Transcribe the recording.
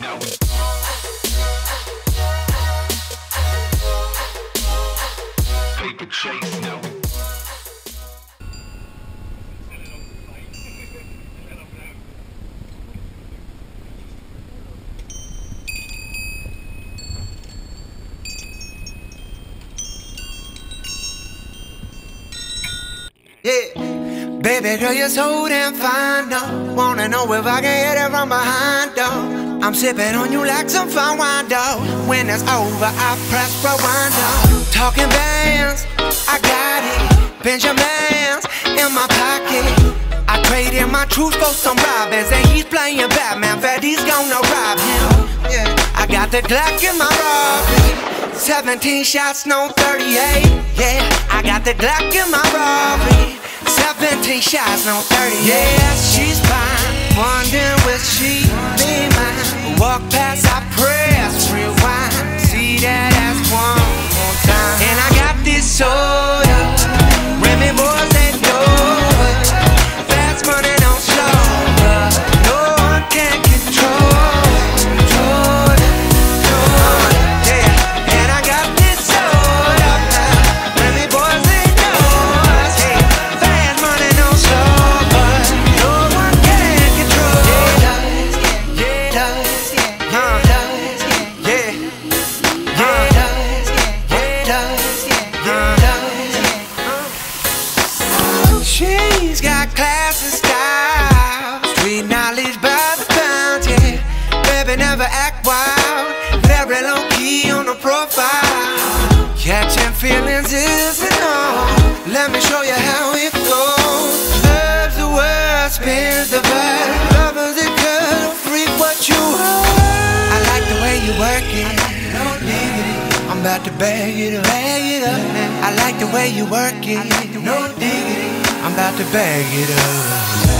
No. Paper chase, no. Baby girl, you're so damn fine, though. Wanna know if I can hit it from behind. I'm sipping on you like some fine wine, though. When it's over, I press rewind, though. Talking bands, I got it. Benjamins in my pocket. I traded my truth for some robins, and he's playing Batman. Freddy's gonna rob him. I got the Glock in my robbery. 17 shots, no 38. Yeah, I got the Glock in my robbery. 17 shots, no 38. Yeah, she's fine. Wondering will she? Walk past, Catching feelings isn't all. Let me show you how it goes. Love's the the. Lovers what you. I like the way you work it. No diggity. I'm about to bag it up. Bag it up. I like the way you work it. I'm about to bag it up.